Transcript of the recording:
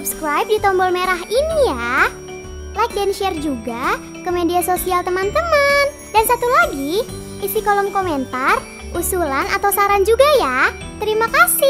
subscribe di tombol merah ini ya. Like dan share juga ke media sosial teman-teman. Dan satu lagi, isi kolom komentar, usulan atau saran juga ya. Terima kasih.